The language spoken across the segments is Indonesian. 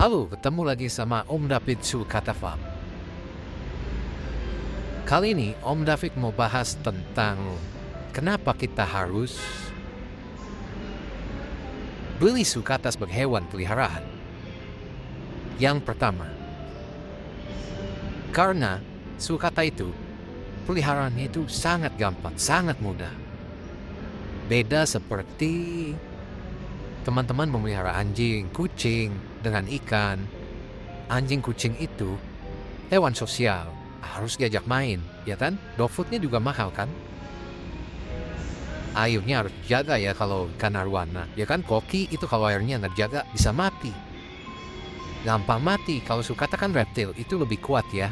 Halo, ketemu lagi sama Om David Sulkata Farm. Kali ini Om David mau bahas tentang kenapa kita harus beli sulcata sebagai hewan peliharaan. Yang pertama, karena sulcata itu peliharaannya itu sangat gampang, sangat mudah. Beda seperti teman-teman memelihara anjing, kucing, dengan ikan. Anjing kucing itu hewan sosial, harus diajak main, ya kan? Dog foodnya juga mahal kan? Airnya harus jaga ya kalau ikan arwana, ya kan? Koki itu kalau airnya nggak jaga bisa mati. Gampang mati, kalau sukata kan reptil, itu lebih kuat ya.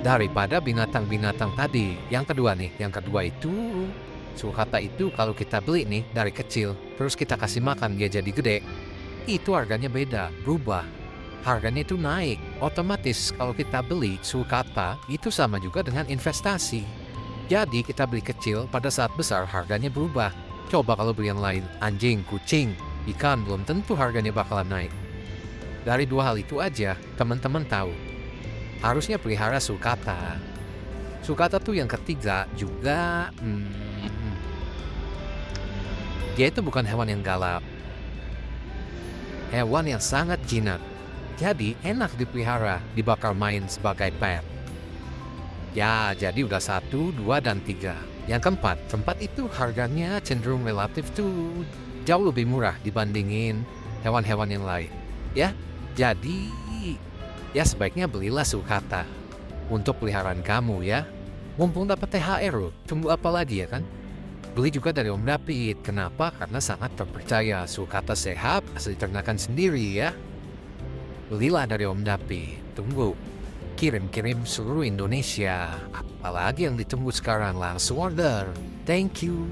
Daripada binatang-binatang tadi. Yang kedua nih, yang kedua itu Sulcata itu kalau kita beli nih dari kecil, terus kita kasih makan dia jadi gede, itu harganya beda, berubah. Harganya itu naik. Otomatis kalau kita beli sulcata, itu sama juga dengan investasi. Jadi kita beli kecil, pada saat besar harganya berubah. Coba kalau beli yang lain, anjing, kucing, ikan belum tentu harganya bakalan naik. Dari dua hal itu aja, teman-teman tahu. Harusnya pelihara sulcata. Sulcata tuh yang ketiga juga, hmm, dia itu bukan hewan yang galak. Hewan yang sangat jinak. Jadi enak dipelihara, dibakar main sebagai pet. Ya, jadi udah satu, dua, dan tiga. Yang keempat, tempat itu harganya cenderung relatif tuh jauh lebih murah dibandingin hewan-hewan yang lain. Ya, jadi ya sebaiknya belilah sulcata untuk peliharaan kamu ya. Mumpung dapat THR tunggu apa lagi ya kan? Beli juga dari Om David. Kenapa? Karena sangat terpercaya. Sulcata sehat, asli ternakan sendiri ya. Belilah dari Om David. Tunggu. Kirim-kirim seluruh Indonesia. Apalagi yang ditunggu sekarang langsung order. Thank you.